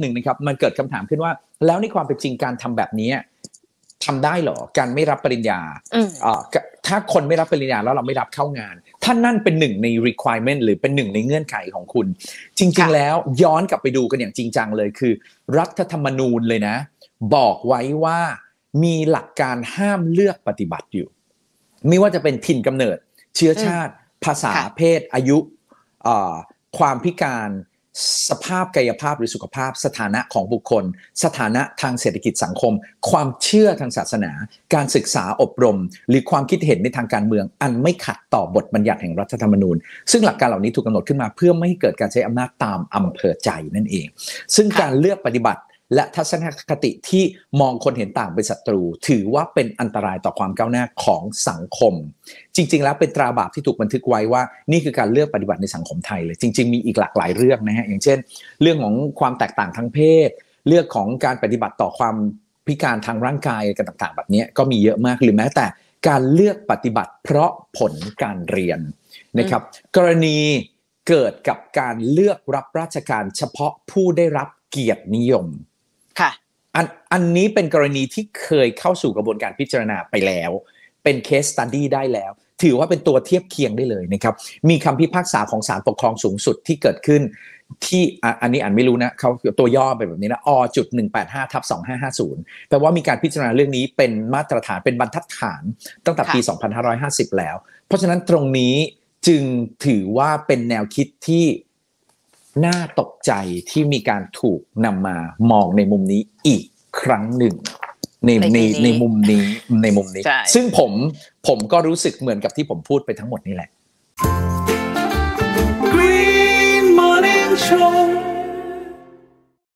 หนึ่งนะครับมันเกิดคำถามขึ้นว่า แล้วในความเป็นจริงการทำแบบนี้ทำได้เหรอการไม่รับปริญญาถ้าคนไม่รับปริญญาแล้วเราไม่รับเข้างาน ถ้านั่นเป็นหนึ่งใน requirement หรือเป็นหนึ่งในเงื่อนไขของคุณ จริง ๆ แล้วย้อนกลับไปดูกันอย่างจริงจังเลยคือ รัฐธรรมนูญเลยนะ บอกไว้ว่ามีหลักการห้ามเลือกปฏิบัติอยู่ ไม่ว่าจะเป็นถิ่นกำเนิด เชื้อชาติ ภาษาเพศอายุความพิการ สภาพกายภาพหรือสุขภาพ สถานะของบุคคล สถานะทางเศรษฐกิจสังคม ความเชื่อทางศาสนา การศึกษาอบรม หรือความคิดเห็นในทางการเมือง อันไม่ขัดต่อบทบัญญัติแห่งรัฐธรรมนูญ ซึ่งหลักการเหล่านี้ถูกกาหนดขึ้นมา เพื่อไม่ให้เกิดการใช้อำนาจตามอำเภอใจนั่นเอง ซึ่งการเลือกปฏิบัติ และทัศนคติที่มองคนเห็นต่างเป็นศัตรู ถือว่าเป็นอันตรายต่อความก้าวหน้าของสังคม จริง ๆ แล้วเป็นตราบาปที่ถูกบันทึกไว้ว่า นี่คือการเลือกปฏิบัติในสังคมไทยเลย จริง ๆ มีอีกหลากหลายเรื่องนะฮะอย่างเช่น เรื่องของความแตกต่างทางเพศ เรื่องของการปฏิบัติต่อความพิการทางร่างกายกันต่าง ๆ แบบนี้ก็มีเยอะมากหรือแม้แต่การเลือกปฏิบัติเพราะผลการเรียนนะครับ กรณีเกิดกับการเลือกรับราชการเฉพาะผู้ได้รับเกียรตินิยม ค่ะอันอันนี้เป็นกรณีที่เคยเข้าสู่กระบวนการพิจารณาไปแล้ว เป็นเคสตัดดี้ได้แล้ว ถือว่าเป็นตัวเทียบเคียงได้เลยนะครับ มีคำพิพากษาของศาลปกครองสูงสุดที่เกิดขึ้น ที่อันนี้อ่านไม่รู้นะเขาตัวย่อไปแบบนี้นะอจุดหนึ่งแปดห้าทับสองห้าห้าศูนย์แปลว่ามีการพิจารณาเรื่องนี้เป็นมาตรฐานเป็นบรรทัดฐานตั้งแต่ปี2550แล้ว เพราะฉะนั้นตรงนี้จึงถือว่าเป็นแนวคิดที่ น่าตกใจที่มีการถูกนำมามองในมุมนี้อีกครั้งหนึ่งในในในมุมนี้ในมุมนี้ ซึ่งผมผมก็รู้สึกเหมือนกับที่ผมพูดไปทั้งหมดนี่แหละ